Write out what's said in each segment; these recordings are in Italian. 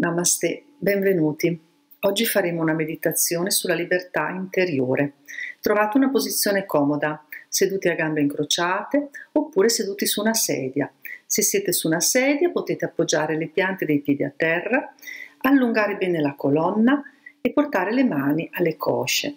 Namaste, benvenuti. Oggi faremo una meditazione sulla libertà interiore. Trovate una posizione comoda, seduti a gambe incrociate oppure seduti su una sedia. Se siete su una sedia potete appoggiare le piante dei piedi a terra, allungare bene la colonna e portare le mani alle cosce.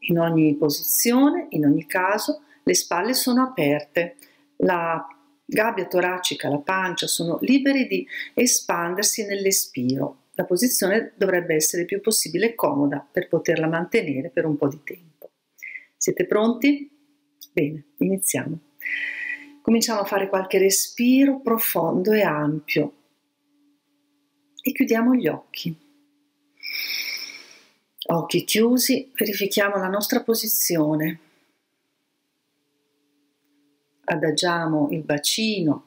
In ogni posizione, in ogni caso, le spalle sono aperte, la gabbia toracica, la pancia sono liberi di espandersi nell'espiro. La posizione dovrebbe essere il più possibile comoda per poterla mantenere per un po' di tempo. Siete pronti? Bene, iniziamo. Cominciamo a fare qualche respiro profondo e ampio e chiudiamo gli occhi. Occhi chiusi, verifichiamo la nostra posizione adagiamo il bacino,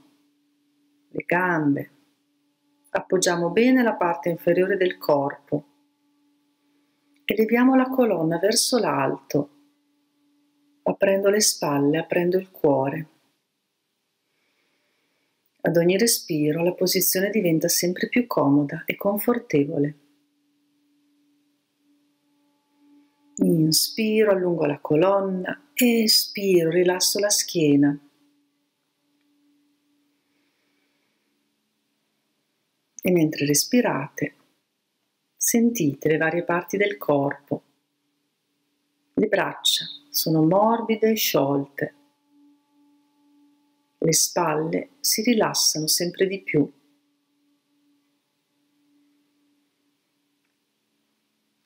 le gambe, appoggiamo bene la parte inferiore del corpo e leviamo la colonna verso l'alto, aprendo le spalle, aprendo il cuore. Ad ogni respiro la posizione diventa sempre più comoda e confortevole. Inspiro, allungo la colonna, espiro, rilasso la schiena. E mentre respirate sentite le varie parti del corpo. Le braccia sono morbide e sciolte. Le spalle si rilassano sempre di più.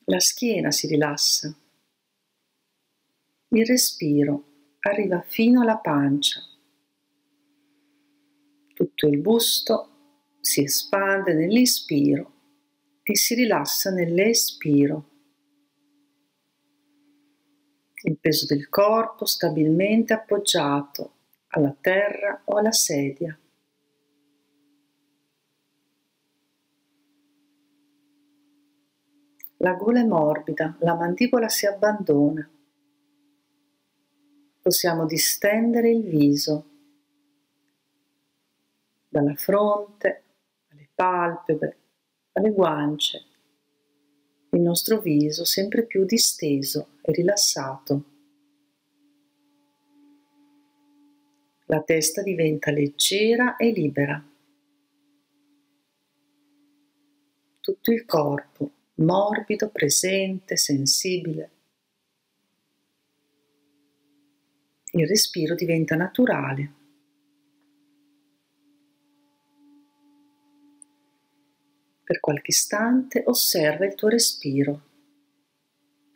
La schiena si rilassa. Il respiro arriva fino alla pancia. Tutto il busto si espande nell'ispiro e si rilassa nell'espiro. Il peso del corpo stabilmente appoggiato alla terra o alla sedia. La gola è morbida, la mandibola si abbandona. Possiamo distendere il viso dalla fronte palpebre, alle guance, il nostro viso sempre più disteso e rilassato. La testa diventa leggera e libera. Tutto il corpo morbido, presente, sensibile. Il respiro diventa naturale. Per qualche istante osserva il tuo respiro.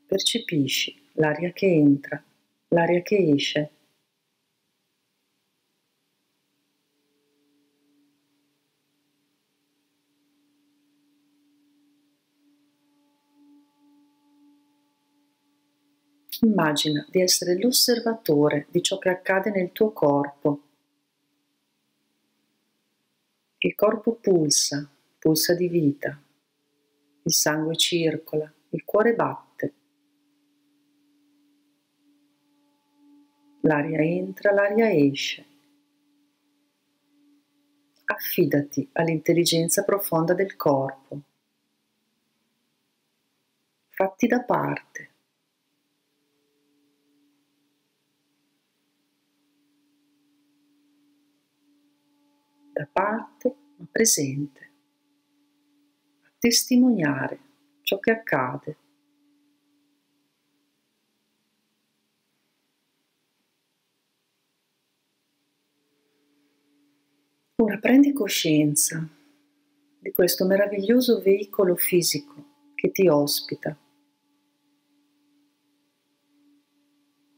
Percepisci l'aria che entra, l'aria che esce. Immagina di essere l'osservatore di ciò che accade nel tuo corpo. Il corpo pulsa, pulsa di vita, il sangue circola, il cuore batte. L'aria entra, l'aria esce. Affidati all'intelligenza profonda del corpo. Fatti da parte. Da parte ma presente testimoniare ciò che accade. Ora prendi coscienza di questo meraviglioso veicolo fisico che ti ospita,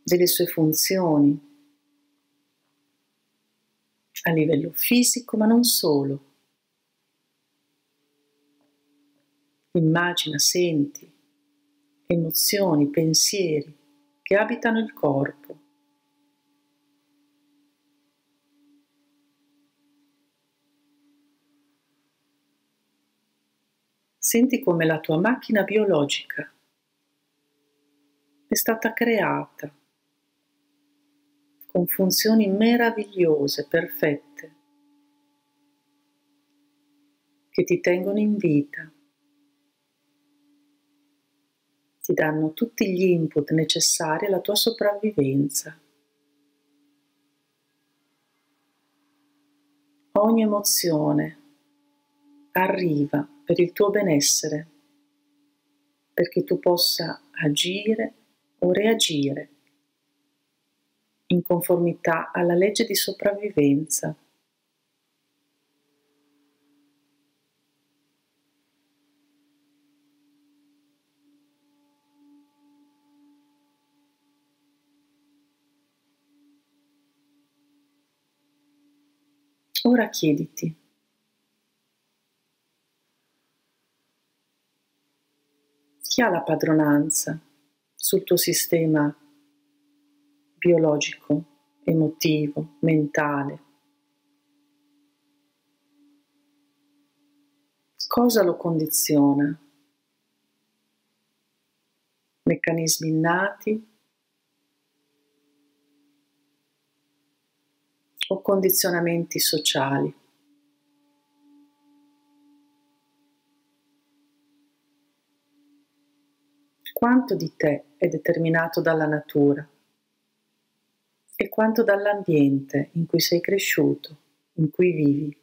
delle sue funzioni a livello fisico, ma non solo Immagina, senti emozioni, pensieri che abitano il corpo. Senti come la tua macchina biologica è stata creata con funzioni meravigliose, perfette, che ti tengono in vita. Ti danno tutti gli input necessari alla tua sopravvivenza. Ogni emozione arriva per il tuo benessere, perché tu possa agire o reagire in conformità alla legge di sopravvivenza. Ora chiediti, chi ha la padronanza sul tuo sistema biologico, emotivo, mentale? Cosa lo condiziona? Meccanismi innati o condizionamenti sociali. Quanto di te è determinato dalla natura e quanto dall'ambiente in cui sei cresciuto, in cui vivi.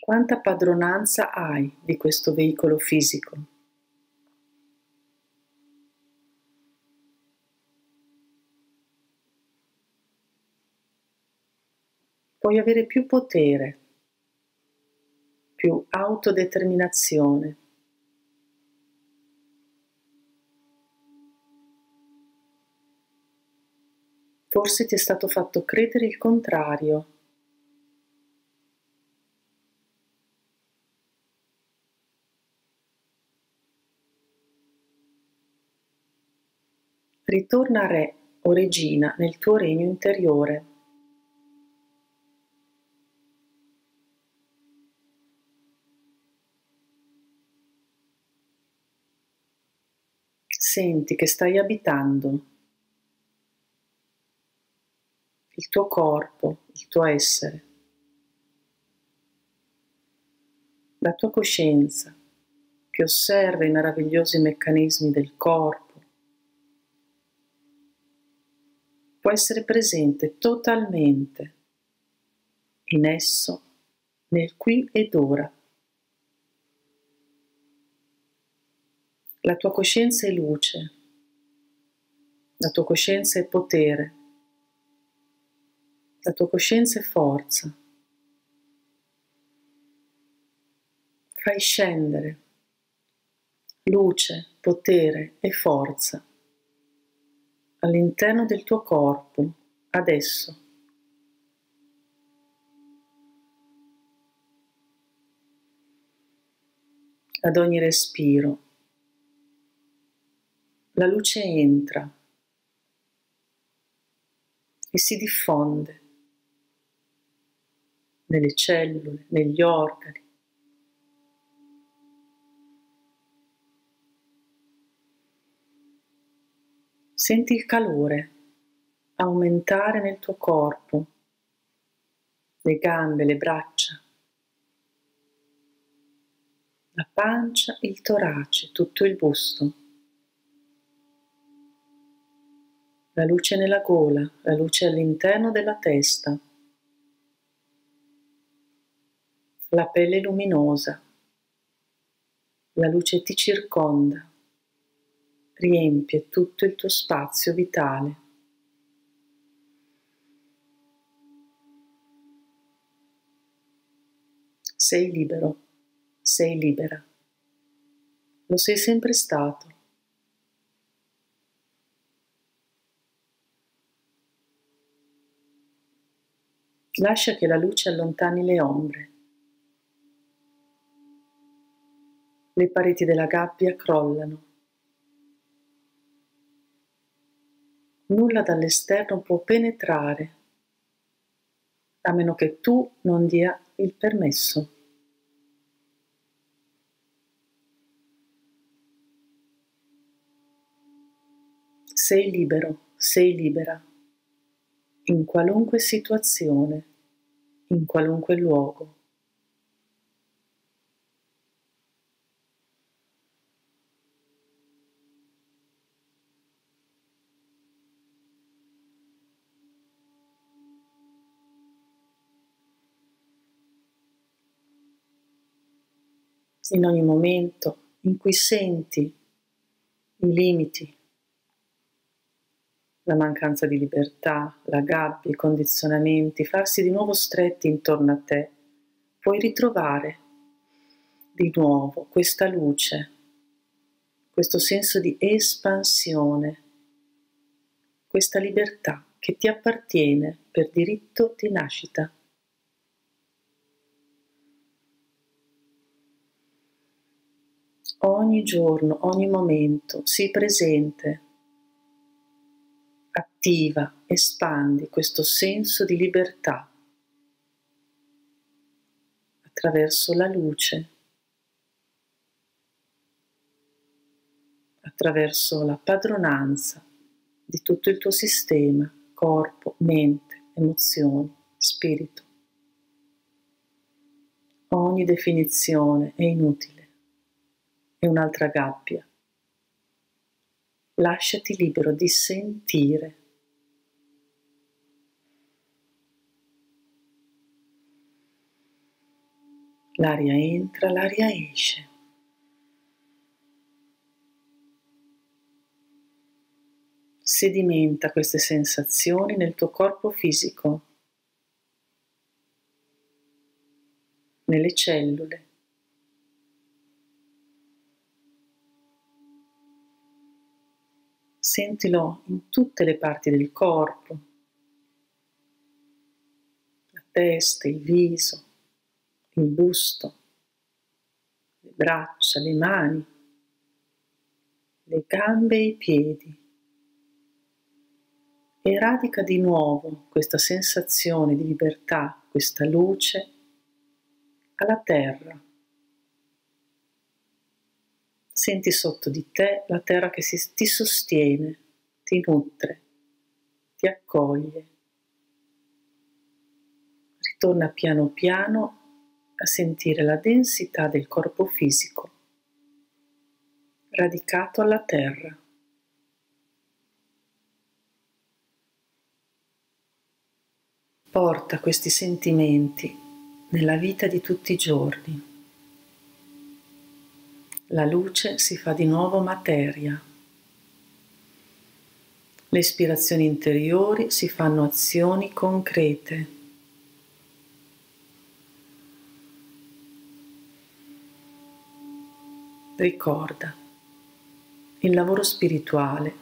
Quanta padronanza hai di questo veicolo fisico? Puoi avere più potere, più autodeterminazione. Forse ti è stato fatto credere il contrario. Ritorna re o regina nel tuo regno interiore. Senti che stai abitando il tuo corpo, il tuo essere, la tua coscienza che osserva i meravigliosi meccanismi del corpo, può essere presente totalmente in esso, nel qui ed ora. La tua coscienza è luce, la tua coscienza è potere, la tua coscienza è forza. Fai scendere luce, potere e forza all'interno del tuo corpo adesso. Ad ogni respiro la luce entra e si diffonde nelle cellule, negli organi. Senti il calore aumentare nel tuo corpo, le gambe, le braccia, la pancia, il torace, tutto il busto. La luce nella gola, la luce all'interno della testa, la pelle luminosa, la luce ti circonda, riempie tutto il tuo spazio vitale. Sei libero, sei libera. Lo sei sempre stato. Lascia che la luce allontani le ombre. Le pareti della gabbia crollano. Nulla dall'esterno può penetrare, a meno che tu non dia il permesso. Sei libero, sei libera in qualunque situazione, in qualunque luogo. in ogni momento in cui senti i limiti la mancanza di libertà, la gabbia, i condizionamenti, farsi di nuovo stretti intorno a te, puoi ritrovare di nuovo questa luce, questo senso di espansione, questa libertà che ti appartiene per diritto di nascita. Ogni giorno, ogni momento, sii presente, attiva, espandi questo senso di libertà attraverso la luce, attraverso la padronanza di tutto il tuo sistema, corpo, mente, emozioni, spirito. Ogni definizione è inutile e un'altra gabbia. Lasciati libero di sentire. L'aria entra, l'aria esce. Sedimenta queste sensazioni nel tuo corpo fisico, nelle cellule. Sentilo in tutte le parti del corpo, la testa, il viso, il busto, le braccia, le mani, le gambe e i piedi. E radica di nuovo questa sensazione di libertà, questa luce alla terra Senti sotto di te la terra che si, ti sostiene, ti nutre, ti accoglie. Ritorna piano piano a sentire la densità del corpo fisico radicato alla terra. Porta questi sentimenti nella vita di tutti i giorni la luce si fa di nuovo materia. Le ispirazioni interiori si fanno azioni concrete. Ricorda, il lavoro spirituale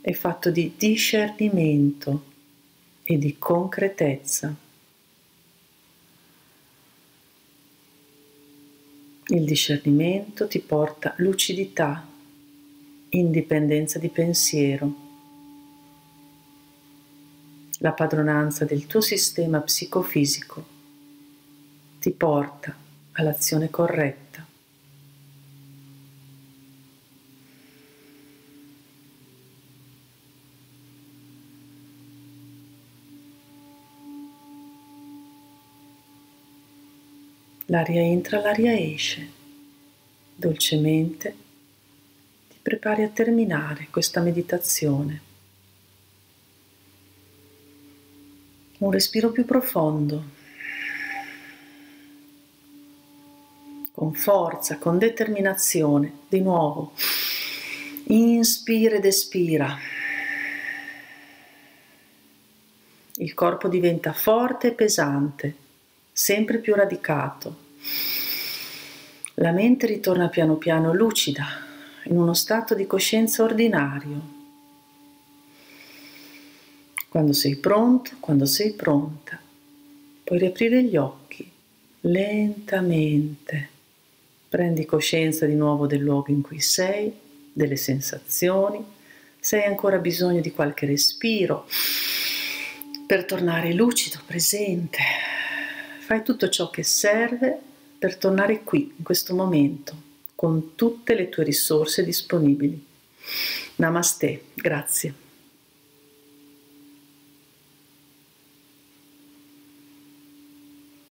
è fatto di discernimento e di concretezza. Il discernimento ti porta lucidità, indipendenza di pensiero. La padronanza del tuo sistema psicofisico ti porta all'azione corretta. L'aria entra, l'aria esce. Dolcemente ti prepari a terminare questa meditazione. Un respiro più profondo. Con forza, con determinazione. Di nuovo. Inspira ed espira. Il corpo diventa forte e pesante sempre più radicato. La mente ritorna piano piano lucida, in uno stato di coscienza ordinario. Quando sei pronto, quando sei pronta, puoi riaprire gli occhi lentamente. Prendi coscienza di nuovo del luogo in cui sei, delle sensazioni, se hai ancora bisogno di qualche respiro per tornare lucido, presente, Fai tutto ciò che serve per tornare qui, in questo momento, con tutte le tue risorse disponibili. Namaste, grazie.